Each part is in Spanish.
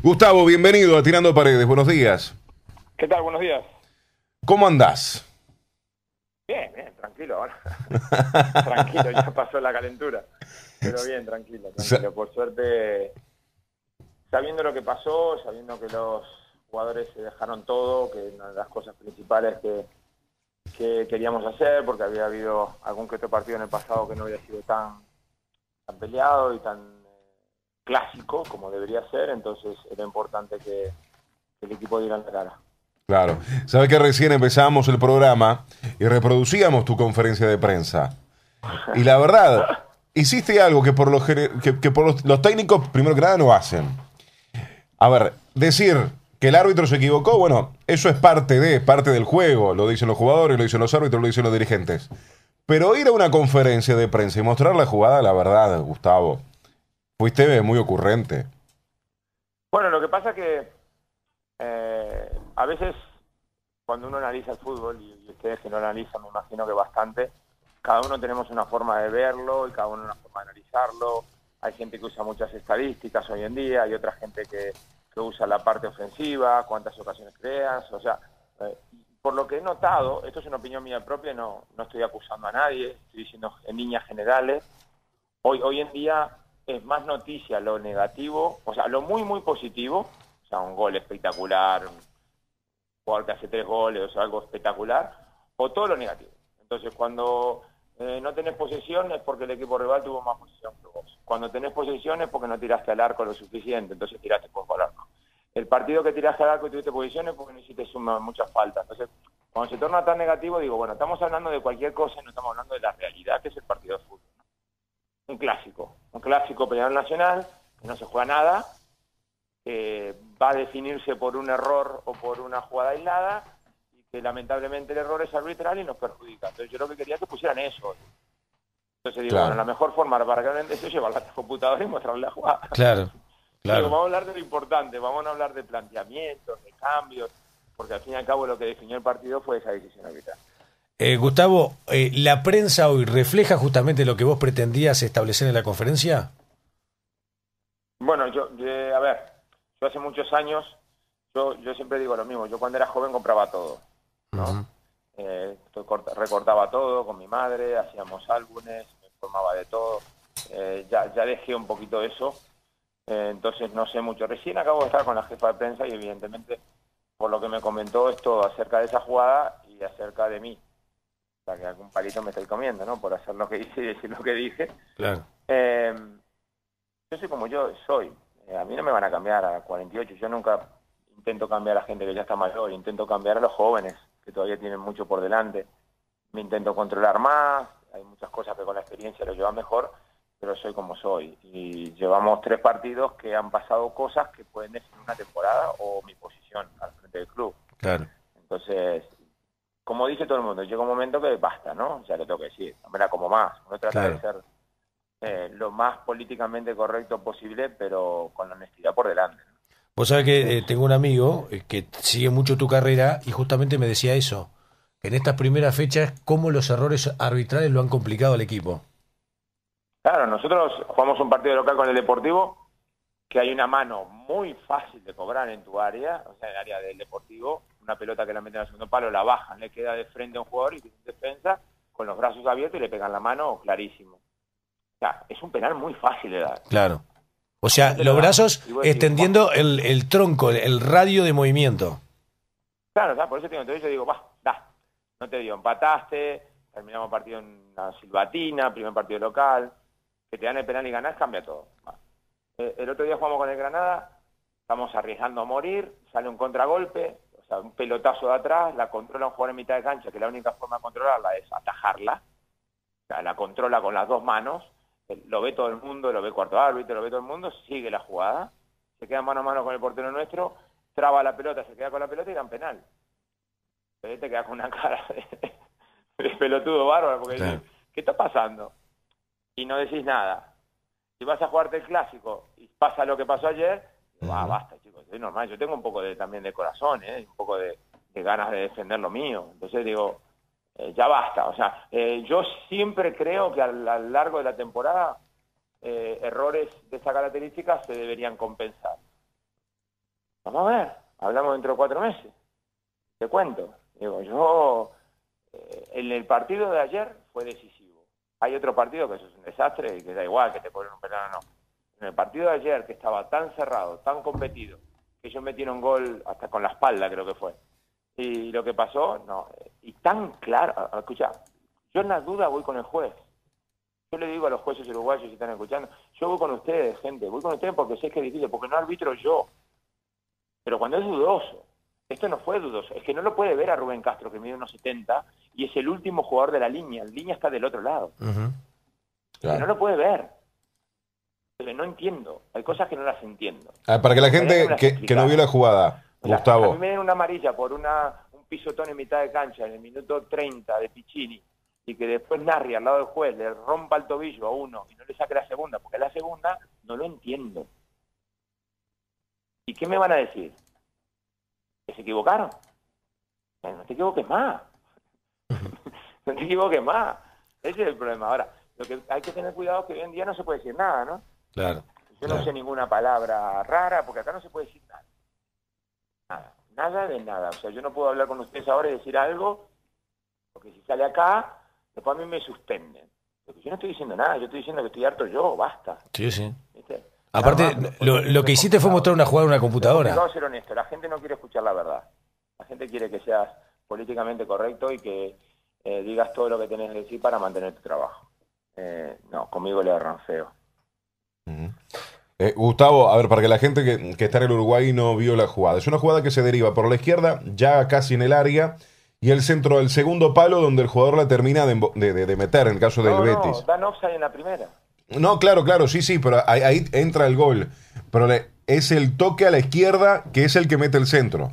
Gustavo, bienvenido a Tirando Paredes. Buenos días. ¿Qué tal? Buenos días. ¿Cómo andás? Bien, bien, tranquilo ahora. tranquilo, ya pasó la calentura. Pero bien, tranquilo, tranquilo. Por suerte, sabiendo lo que pasó, sabiendo que los jugadores se dejaron todo, que una de las cosas principales que, que queríamos hacer, porque había habido algún que otro partido en el pasado que no había sido tan, tan peleado y tan clásico como debería ser, entonces era importante que, que el equipo diera la cara. Claro. Sabes que recién empezamos el programa y reproducíamos tu conferencia de prensa. Y la verdad, hiciste algo que por, los, que, por los, técnicos, primero que nada, no hacen. A ver, decir que el árbitro se equivocó, bueno, eso es parte de, parte del juego. Lo dicen los jugadores, lo dicen los árbitros, lo dicen los dirigentes. Pero ir a una conferencia de prensa y mostrar la jugada, la verdad, Gustavo, fuiste muy ocurrente. Bueno, lo que pasa que eh, a veces cuando uno analiza el fútbol, y ustedes que no analizan, me imagino que bastante, cada uno tenemos una forma de verlo y cada uno una forma de analizarlo. Hay gente que usa muchas estadísticas hoy en día, hay otra gente que, usa la parte ofensiva, cuántas ocasiones creas, o sea, eh, por lo que he notado, esto es una opinión mía propia, no, no estoy acusando a nadie, estoy diciendo en líneas generales, hoy, hoy en día es más noticia lo negativo, o sea, lo muy, muy positivo, o sea, un gol espectacular, un jugador que hace tres goles, o sea, algo espectacular, o todo lo negativo. Entonces, cuando eh, no tenés posesión es porque el equipo rival tuvo más posesión que vos. Cuando tenés posesión es porque no tiraste al arco lo suficiente, entonces tiraste por al arco. El partido que tiraste al arco y tuviste posición es porque no hiciste muchas faltas. Entonces, cuando se torna tan negativo, digo, bueno, estamos hablando de cualquier cosa y no estamos hablando de la realidad que es el partido de fútbol. Un clásico, un clásico peleador nacional, que no se juega nada, que va a definirse por un error o por una jugada aislada que lamentablemente el error es arbitral y nos perjudica. Entonces yo lo que quería es que pusieran eso. Entonces digo, bueno, la mejor forma para que hablen de eso es llevar la computadora y mostrarle la jugada. Claro, claro. vamos a hablar de lo importante, vamos a hablar de planteamientos, de cambios, porque al fin y al cabo lo que definió el partido fue esa decisión arbitral. Eh, Gustavo, eh, ¿la prensa hoy refleja justamente lo que vos pretendías establecer en la conferencia? Bueno, yo, a ver, yo hace muchos años, yo, yo siempre digo lo mismo, yo cuando era joven compraba todo. ¿no? Eh, recortaba todo con mi madre, hacíamos álbumes, me informaba de todo. Eh, ya, ya dejé un poquito eso, eh, entonces no sé mucho. Recién acabo de estar con la jefa de prensa y evidentemente por lo que me comentó esto acerca de esa jugada y acerca de mí. Que algún palito me estoy comiendo, ¿no? Por hacer lo que hice y decir lo que dije. Claro. yo soy como yo soy. a mí no me van a cambiar a 48. Yo nunca intento cambiar a gente que ya está mayor, intento cambiar a los jóvenes que todavía tienen mucho por delante. Me intento controlar más, hay muchas cosas que con la experiencia lo llevan mejor, pero soy como soy. Y llevamos tres partidos que han pasado cosas que pueden definir una temporada o mi posición al frente del club. Claro. Entonces, como dice todo el mundo, llega un momento que basta, ¿no? O sea, lo tengo que decir, no me la como más. Uno trata de ser eh, lo más políticamente correcto posible, pero con la honestidad por delante. Vos sabés que eh, tengo un amigo eh, que sigue mucho tu carrera y justamente me decía eso, en estas primeras fechas, cómo los errores arbitrales lo han complicado al equipo. Claro, nosotros jugamos un partido local con el Deportivo, que hay una mano muy fácil de cobrar en tu área, o sea, en el área del Deportivo, una pelota que la meten al segundo palo, la bajan, le queda de frente a un jugador y tiene defensa, con los brazos abiertos y le pegan la mano clarísimo. O sea, es un penal muy fácil de dar. Claro. O sea, los brazos extendiendo el, el, tronco, el radio de movimiento. Claro, por eso te digo, yo digo, va, da, no te digo, empataste, terminamos partido en la Silvatina, primer partido local, que te dan el penal y ganás, cambia todo. Eh, el otro día jugamos con el Granada, estamos arriesgando a morir, sale un contragolpe, sea, un pelotazo de atrás, la controla un jugador en mitad de cancha, que la única forma de controlarla es atajarla, o sea, la controla con las dos manos, lo ve todo el mundo, lo ve cuarto árbitro, lo ve todo el mundo, sigue la jugada, se queda mano a mano con el portero nuestro, traba la pelota, se queda con la pelota y dan penal. Pero te queda con una cara de, pelotudo bárbaro, porque dices, ¿qué está pasando? Y no decís nada. Si vas a jugarte el clásico y pasa lo que pasó ayer, va, basta chicos, es normal, yo tengo un poco de también de corazón, ¿eh? un poco de ganas de defender lo mío. Entonces digo, eh, ya basta. O sea, eh, yo siempre creo que a lo largo de la temporada errores de esa característica se deberían compensar. Vamos a ver, hablamos dentro de cuatro meses. Te cuento. Digo, yo, en el partido de ayer fue decisivo. Hay otro partido que eso es un desastre y que da igual que te ponen un penal o no. En el partido de ayer, que estaba tan cerrado, tan competido, que ellos metieron gol hasta con la espalda, creo que fue. Y lo que pasó, no, y tan claro, escucha, yo en la duda voy con el juez. Yo le digo a los jueces uruguayos si están escuchando, yo voy con ustedes, gente, voy con ustedes porque sé que es difícil, porque no arbitro yo. Pero cuando es dudoso, esto no fue dudoso, es que no lo puede ver a Rubén Castro, que mide unos 70 y es el último jugador de la línea, la línea está del otro lado. no lo puede ver. Pero no entiendo, hay cosas que no las entiendo. Ah, para que la gente que, no vio la jugada, Gustavo. A mí me den una amarilla por una, un pisotón en mitad de cancha en el minuto 30 de Piccini y que después Narri al lado del juez le rompa el tobillo a uno y no le saque la segunda, porque la segunda no lo entiendo. ¿Y qué me van a decir? ¿Que se equivocaron? No te equivoques más. no te equivoques más. Ese es el problema. Ahora, lo que hay que tener cuidado es que hoy en día no se puede decir nada, ¿no? Claro. Yo no sé ninguna palabra rara, porque acá no se puede decir nada. Nada. Nada de nada. O sea, yo no puedo hablar con ustedes ahora y decir algo, porque si sale acá, después a mí me suspenden. Porque yo no estoy diciendo nada, yo estoy diciendo que estoy harto yo, basta. Sí, sí. Aparte, lo, que hiciste fue mostrar una jugada en una computadora. Vamos a ser honesto, la gente no quiere escuchar la verdad. La gente quiere que seas políticamente correcto y que eh, digas todo lo que tenés que decir para mantener tu trabajo. Eh, no, conmigo le agarran feo. Eh, Gustavo, a ver, para que la gente que, que, está en el Uruguay no vio la jugada. Es una jugada que se deriva por la izquierda, ya casi en el área, y el centro del segundo palo donde el jugador la termina de, meter, en el caso del no, Betis. Dan offside en la primera. No, claro, claro, sí, sí, pero ahí, entra el gol. Pero es el toque a la izquierda que es el que mete el centro.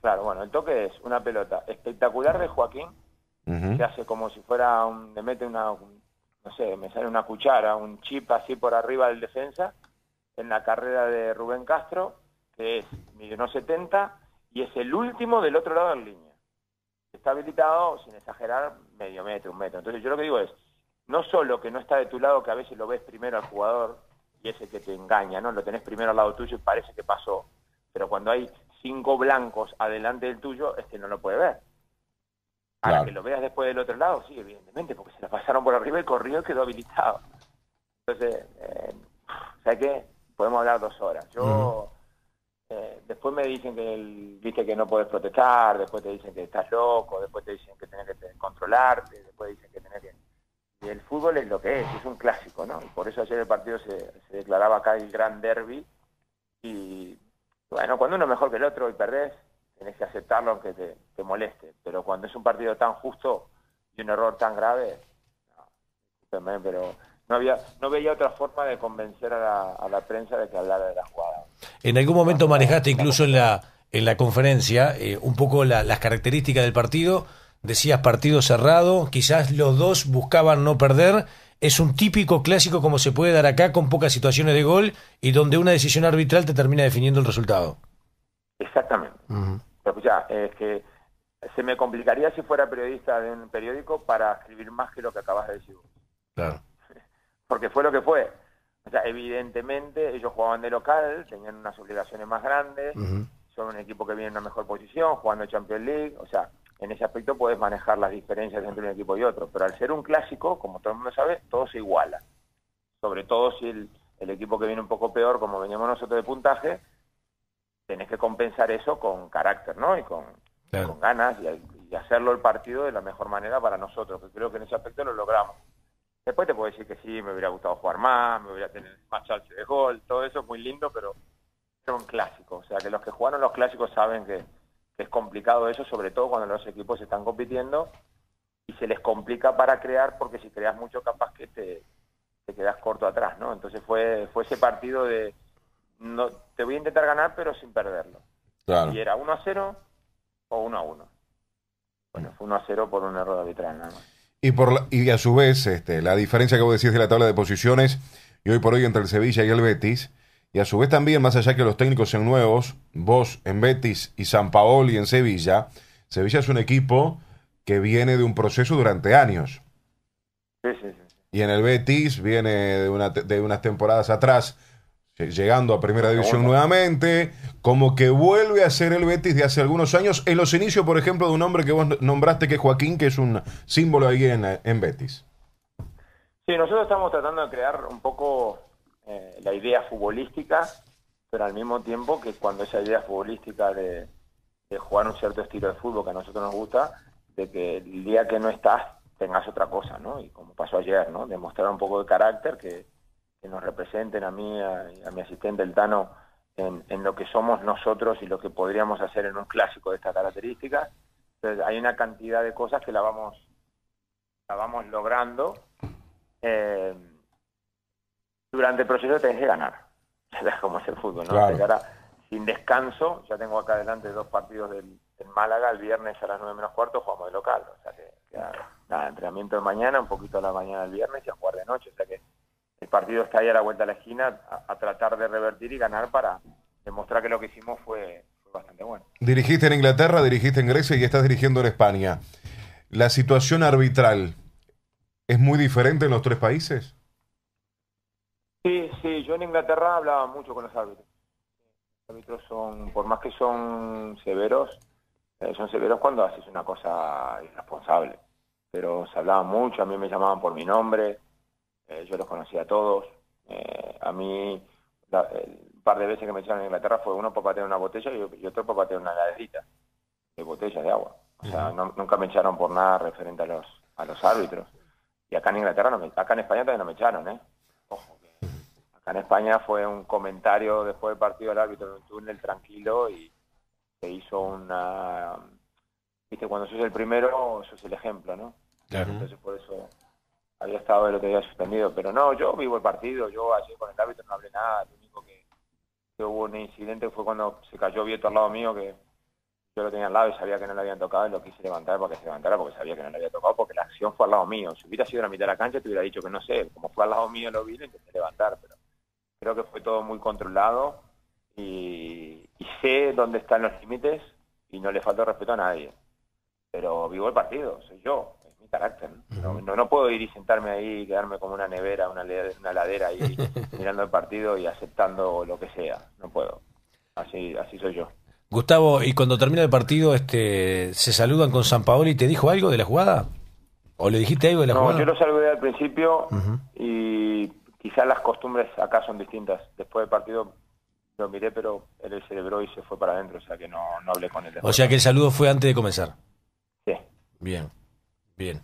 Claro, bueno, el toque es una pelota espectacular de Joaquín, que hace como si fuera un, le mete una, no sé, me sale una cuchara, un chip así por arriba del defensa, en la carrera de Rubén Castro, que es 1,70 y es el último del otro lado en línea está habilitado, sin exagerar, medio metro, un metro. Entonces yo lo que digo es, no solo que no está de tu lado, que a veces lo ves primero al jugador y ese que te engaña, ¿no? Lo tenés primero al lado tuyo y parece que pasó. Pero cuando hay cinco blancos adelante del tuyo, este no lo puede ver. Que lo veas después del otro lado, sí, evidentemente, porque se la pasaron por arriba y corrió y quedó habilitado. Entonces, eh, ¿sabes qué? Podemos hablar dos horas. Yo... Eh, después me dicen que el, viste que no puedes protestar, después te dicen que estás loco, después te dicen que tenés que controlarte, después dicen que tenés que... Y el fútbol es lo que es, es un clásico, ¿no? Y por eso ayer el partido se, declaraba acá el gran derby. Y bueno, cuando uno es mejor que el otro y perdés, tenés que aceptarlo aunque te, te moleste. Pero cuando es un partido tan justo y un error tan grave, no, pero no había no veía otra forma de convencer a la, prensa de que hablara de la jugada. En algún momento manejaste incluso en la en la conferencia eh, un poco las características del partido. Decías partido cerrado, quizás los dos buscaban no perder. Es un típico clásico como se puede dar acá con pocas situaciones de gol y donde una decisión arbitral te termina definiendo el resultado. Exactamente. Pero ya, es que se me complicaría si fuera periodista de un periódico para escribir más que lo que acabas de decir. Claro porque fue lo que fue. O sea, evidentemente ellos jugaban de local, tenían unas obligaciones más grandes, son un equipo que viene en una mejor posición, jugando Champions League, o sea, en ese aspecto puedes manejar las diferencias entre un equipo y otro, pero al ser un clásico, como todo el mundo sabe, todo se iguala. Sobre todo si el, equipo que viene un poco peor, como veníamos nosotros de puntaje, tenés que compensar eso con carácter, ¿no? Y con, con ganas y, y hacerlo el partido de la mejor manera para nosotros, que creo que en ese aspecto lo logramos. Después te puedo decir que sí, me hubiera gustado jugar más, me hubiera tenido más chance de gol, todo eso es muy lindo, pero son clásicos. O sea, que los que jugaron los clásicos saben que, es complicado eso, sobre todo cuando los equipos están compitiendo y se les complica para crear, porque si creas mucho capaz que te, te quedas corto atrás, ¿no? Entonces fue, fue ese partido de, no te voy a intentar ganar, pero sin perderlo. Y era 1 a 0 o 1 a 1. Bueno, fue 1 a 0 por un error arbitral nada más. Y, por y a su vez, este, la diferencia que vos decís de la tabla de posiciones, y hoy por hoy entre el Sevilla y el Betis, y a su vez también, más allá que los técnicos sean nuevos, vos en Betis y San Paolo en Sevilla, Sevilla es un equipo que viene de un proceso durante años. Sí, sí, sí. Y en el Betis viene de, una, de unas temporadas atrás, llegando a Primera División nuevamente, como que vuelve a ser el Betis de hace algunos años, en los inicios, por ejemplo, de un hombre que vos nombraste, que es Joaquín, que es un símbolo ahí en, en Betis. Sí, nosotros estamos tratando de crear un poco eh, la idea futbolística, pero al mismo tiempo que cuando esa idea futbolística de, jugar un cierto estilo de fútbol que a nosotros nos gusta, de que el día que no estás tengas otra cosa, ¿no? Y como pasó ayer, ¿no? Demostrar un poco de carácter que que nos representen a mí, a, a mi asistente el Tano, en, en, lo que somos nosotros y lo que podríamos hacer en un clásico de estas características. Entonces, hay una cantidad de cosas que la vamos, la vamos logrando. Eh, durante el proceso tenés que ganar. Es como es el fútbol, ¿no? Ahora, sin descanso, ya tengo acá adelante dos partidos del, Málaga, el viernes a las nueve menos cuarto jugamos de local. O sea que, nada, entrenamiento de mañana, un poquito a la mañana del viernes y a jugar de noche. O sea que el partido está ahí a la vuelta de la esquina a, tratar de revertir y ganar para demostrar que lo que hicimos fue, bastante bueno. Dirigiste en Inglaterra, dirigiste en Grecia y estás dirigiendo en España. ¿La situación arbitral es muy diferente en los tres países? Sí, sí, yo en Inglaterra hablaba mucho con los árbitros. Los árbitros son, por más que son severos, eh, son severos cuando haces una cosa irresponsable. Pero se hablaba mucho, a mí me llamaban por mi nombre, eh, yo los conocía a todos. Eh, a mí, un par de veces que me echaron en Inglaterra fue uno por patear una botella y, otro por patear una laderita de botella de agua. O sea, nunca me echaron por nada referente a los, a los árbitros. Y acá en Inglaterra, no me, acá en España también no me echaron, ¿eh? Ojo, que acá en España fue un comentario después del partido del árbitro en un túnel tranquilo y se hizo una... Viste, cuando sos el primero, sos el ejemplo, ¿no? Entonces por eso había estado el otro día suspendido, pero no, yo vivo el partido, yo ayer con el árbitro no hablé nada, lo único que, hubo un incidente fue cuando se cayó Vieto al lado mío, que yo lo tenía al lado y sabía que no le habían tocado y lo quise levantar para que se levantara porque sabía que no le había tocado, porque la acción fue al lado mío. Si hubiera sido en la mitad de la cancha te hubiera dicho que no sé, como fue al lado mío lo vi, lo intenté levantar, pero creo que fue todo muy controlado y, y sé dónde están los límites y no le falta respeto a nadie. Pero vivo el partido, soy yo, carácter. ¿no? No, puedo ir y sentarme ahí y quedarme como una nevera, una, una ladera ahí mirando el partido y aceptando lo que sea. No puedo. Así, así soy yo. Gustavo, y cuando termina el partido, este, ¿se saludan con San Paolo y te dijo algo de la jugada? ¿O le dijiste algo de la no, jugada? yo lo saludé al principio y quizás las costumbres acá son distintas. Después del partido lo miré, pero él celebró y se fue para adentro, o sea que no, no hablé con él. O sea que el saludo fue antes de comenzar. Sí. Bien. Bien.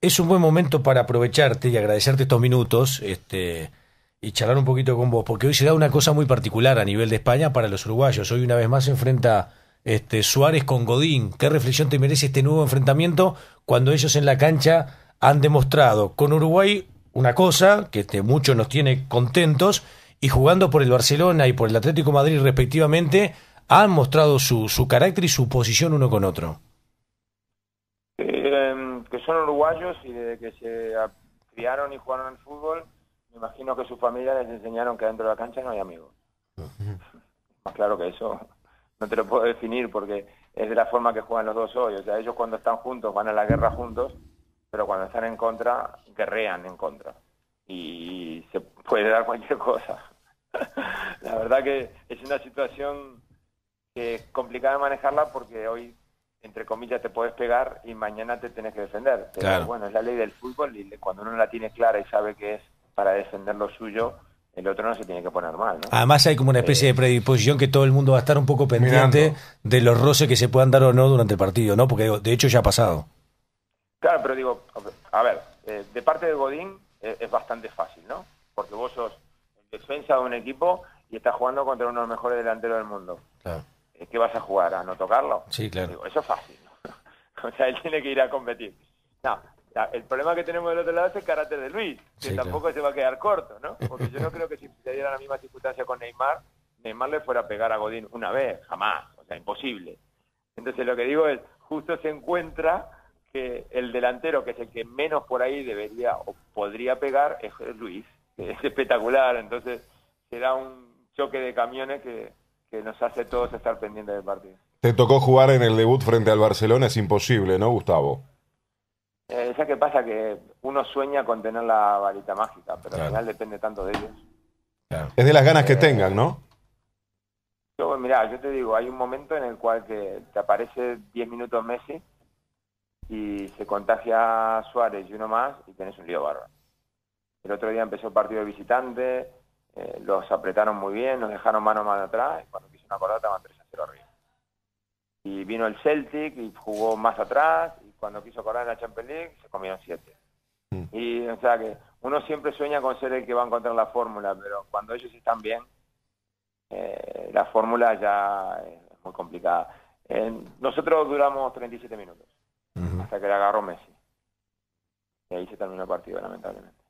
Es un buen momento para aprovecharte y agradecerte estos minutos este, y charlar un poquito con vos, porque hoy se da una cosa muy particular a nivel de España para los uruguayos. Hoy una vez más se enfrenta este, Suárez con Godín. ¿Qué reflexión te merece este nuevo enfrentamiento cuando ellos en la cancha han demostrado con Uruguay una cosa que este, muchos nos tiene contentos y jugando por el Barcelona y por el Atlético Madrid respectivamente han mostrado su, su carácter y su posición uno con otro? Son uruguayos y desde que se criaron y jugaron al fútbol, me imagino que sus familias les enseñaron que dentro de la cancha no hay amigos. Más claro que eso no te lo puedo definir porque es de la forma que juegan los dos hoy. O sea, ellos cuando están juntos van a la guerra juntos, pero cuando están en contra, guerrean en contra. Y se puede dar cualquier cosa. la verdad que es una situación que es complicada de manejarla porque hoy entre comillas, te puedes pegar y mañana te tienes que defender. Pero bueno, es la ley del fútbol y cuando uno la tiene clara y sabe que es para defender lo suyo, el otro no se tiene que poner mal. ¿no? Además hay como una especie de eh, predisposición que todo el mundo va a estar un poco pendiente de los roces que se puedan dar o no durante el partido, ¿no? Porque de hecho ya ha pasado. Claro, pero digo, a ver, eh, de parte de Godín eh, es bastante fácil, ¿no? Porque vos sos defensa de un equipo y estás jugando contra uno de los mejores delanteros del mundo. Claro. ¿Qué vas a jugar? ¿A no tocarlo? Sí, claro. eso es fácil. o sea, él tiene que ir a competir. No, el problema que tenemos del otro lado es el carácter de Luis, que tampoco se va a quedar corto, ¿no? Porque yo no creo que si se diera la misma circunstancia con Neymar, Neymar le fuera a pegar a Godín una vez, jamás, o sea, imposible. Entonces lo que digo es, justo se encuentra que el delantero, que es el que menos por ahí debería o podría pegar, es Luis, que es espectacular, entonces será un choque de camiones que, que nos hace todos estar pendientes del partido. Te tocó jugar en el debut frente al Barcelona, es imposible, ¿no, Gustavo? Eh, ¿Sabes qué pasa? Que uno sueña con tener la varita mágica, pero al final depende tanto de ellos. Claro. Es de las ganas que tengan, ¿no? Yo, mirá, yo te digo, hay un momento en el cual que te aparece 10 minutos Messi y se contagia Suárez y uno más y tenés un lío bárbaro. El otro día empezó el partido de visitante, eh, los apretaron muy bien, nos dejaron mano a mano atrás y cuando quiso una acordar estaban 3 a 0 arriba. Y vino el Celtic y jugó más atrás y cuando quiso acordar en la Champions League se comieron 7. Mm. Y o sea que uno siempre sueña con ser el que va a encontrar la fórmula, pero cuando ellos están bien, eh, la fórmula ya es muy complicada. Eh, nosotros duramos 37 minutos Ujú. hasta que le agarró Messi. Y ahí se terminó el partido, lamentablemente.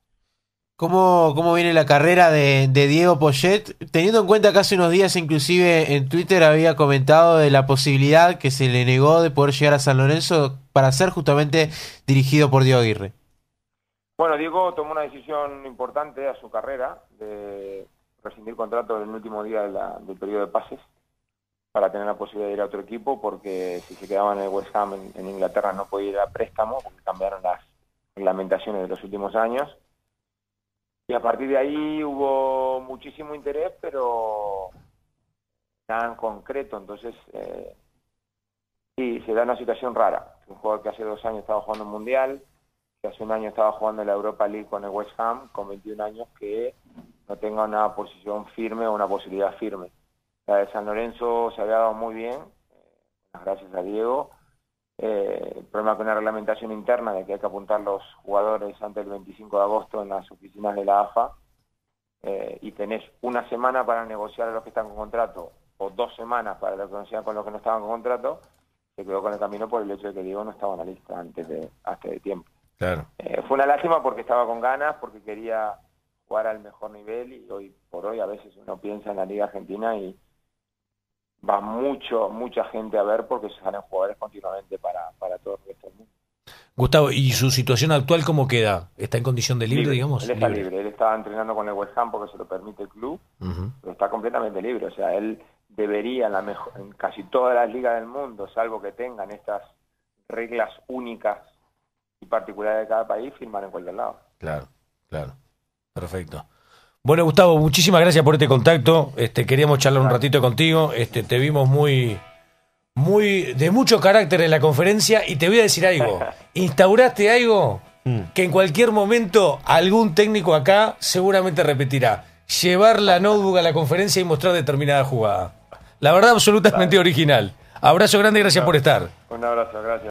¿Cómo, ¿Cómo viene la carrera de, Diego Poyet? Teniendo en cuenta que hace unos días inclusive en Twitter había comentado de la posibilidad que se le negó de poder llegar a San Lorenzo para ser justamente dirigido por Diego Aguirre. Bueno, Diego tomó una decisión importante a su carrera de rescindir contrato en el último día del periodo de pases para tener la posibilidad de ir a otro equipo porque si se quedaba en el West Ham en, en Inglaterra no podía ir a préstamo porque cambiaron las reglamentaciones de los últimos años. Y a partir de ahí hubo muchísimo interés, pero nada en concreto. Entonces, eh, sí, se da una situación rara. Un jugador que hace dos años estaba jugando un mundial, que hace un año estaba jugando en la Europa League con el West Ham, con 21 años, que no tenga una posición firme o una posibilidad firme. La de San Lorenzo se había dado muy bien, eh, gracias a Diego. Eh, el problema con una reglamentación interna de que hay que apuntar los jugadores antes del 25 de agosto en las oficinas de la AFA eh, y tenés una semana para negociar a los que están con contrato o dos semanas para negociar con los que no estaban con contrato, se quedó con el camino por el hecho de que Diego no estaba en la lista antes de, antes de tiempo. Claro. Eh, fue una lástima porque estaba con ganas, porque quería jugar al mejor nivel y hoy por hoy a veces uno piensa en la Liga Argentina y va mucho, mucha gente a ver porque se salen jugadores continuamente para, para todo el resto del mundo. Gustavo, ¿y su situación actual cómo queda? ¿Está en condición de libre, digamos? Él está libre. él estaba entrenando con el West Ham porque se lo permite el club, pero está completamente libre, o sea, él debería en, la mejor, en casi todas las ligas del mundo, salvo que tengan estas reglas únicas y particulares de cada país, firmar en cualquier lado. Claro, claro. Perfecto. Bueno, Gustavo, muchísimas gracias por este contacto. Este, queríamos charlar un ratito contigo. Este, te vimos muy, muy, de mucho carácter en la conferencia y te voy a decir algo. Instauraste algo que en cualquier momento algún técnico acá seguramente repetirá. Llevar la notebook a la conferencia y mostrar determinada jugada. La verdad, absolutamente original. Abrazo grande y gracias por estar. Un abrazo, gracias.